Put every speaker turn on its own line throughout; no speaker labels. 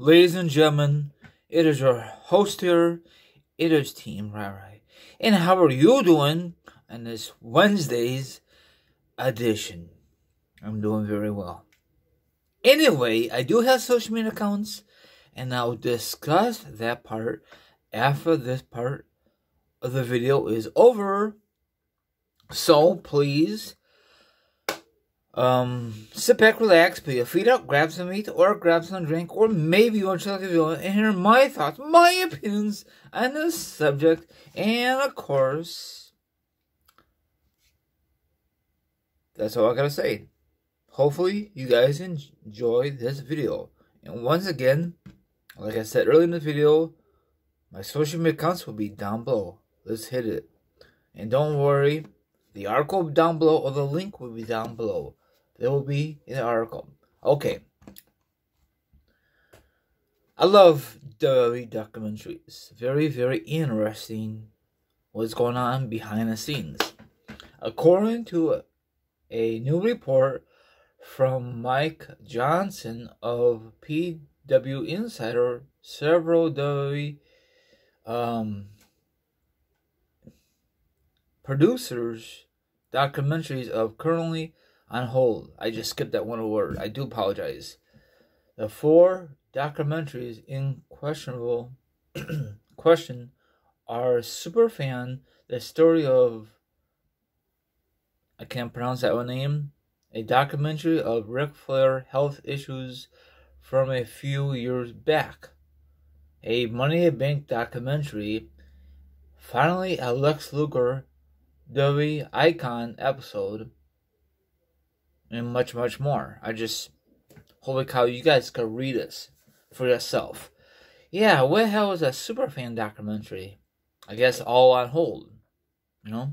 Ladies and gentlemen, it is your host here. It is Team RyRy. And how are you doing on this Wednesday's edition? I'm doing very well. Anyway, I do have social media accounts, and I'll discuss that part after this part of the video is over. So please um, sit back, relax, put your feet up, grab some meat, or grab some drink, or maybe you want to check the video and hear my thoughts, my opinions on this subject, and of course, that's all I gotta say. Hopefully, you guys enjoy this video. And once again, like I said earlier in the video, my social media accounts will be down below. Let's hit it. And don't worry, the article down below or the link will be down below. There will be in the article. Okay. I love the documentaries. Very, very interesting what's going on behind the scenes. According to a, new report from Mike Johnson of PW Insider, several the um, producers documentaries of currently on hold. I just skipped that one word. I do apologize. The four documentaries in questionable question are Superfan, the story of I can't pronounce that one name, a documentary of Ric Flair health issues from a few years back, a Money in Bank documentary, finally a Lex Luger WWE Icon episode, and much, much more. I just, holy cow, you guys could read this for yourself. Yeah, what the hell is a super fan documentary? I guess all on hold, you know?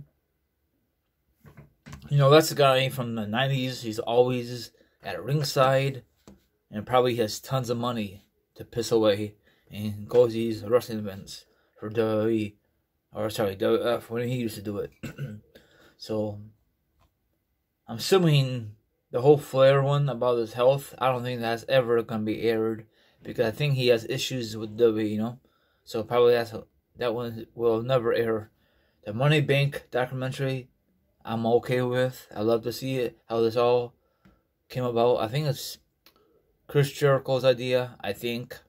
You know, that's a guy from the 90s. He's always at ringside and probably has tons of money to piss away and goes these wrestling events for WWE. Or, sorry, WF when he used to do it. so, I'm assuming the whole Flair one about his health, I don't think that's ever gonna be aired because I think he has issues with W, you know. So probably that's that one will never air. The Money Bank documentary, I'm okay with. I love to see it. How this all came about. I think it's Chris Jericho's idea. I think.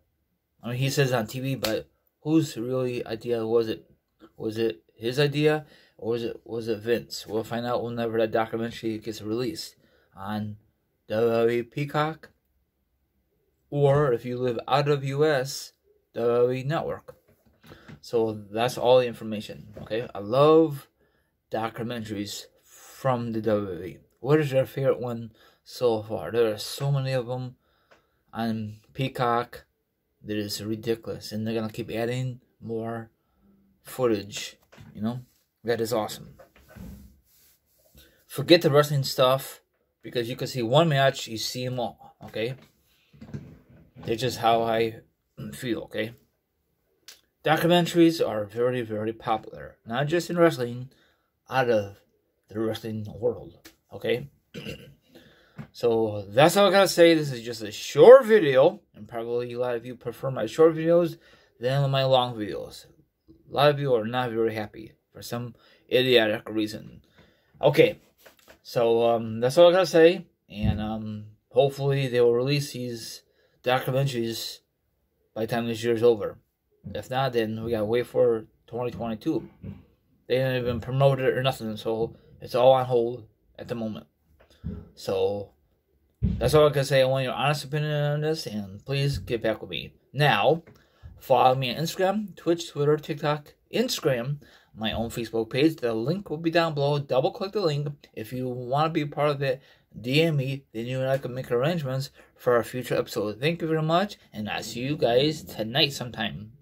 I mean, he says on TV, but whose really idea was it? Was it his idea, or was it was it Vince? We'll find out whenever that documentary gets released on WWE Peacock, or if you live out of US, WWE Network. So that's all the information. Okay, I love documentaries from the WWE. What is your favorite one so far? There are so many of them on Peacock that is ridiculous, and they're gonna keep adding more footage. You know, that is awesome. Forget the wrestling stuff because you can see one match, you see them all, okay? It's just how I feel, okay? Documentaries are very, very popular, not just in wrestling, out of the wrestling world, okay? so that's all I gotta say. This is just a short video, and probably a lot of you prefer my short videos than my long videos. A lot of you are not very happy for some idiotic reason. Okay, so um, that's all I gotta say, and um, hopefully they will release these documentaries by the time this year is over. If not, then we gotta wait for 2022. They didn't even promote it or nothing, so it's all on hold at the moment. So that's all I can say. I want your honest opinion on this, and please get back with me. Now, follow me on Instagram, Twitch, Twitter, TikTok, Instagram my own Facebook page. The link will be down below. Double click the link. If you want to be part of it, DM me. Then you and I can make arrangements for a future episode. Thank you very much, and I'll see you guys tonight sometime.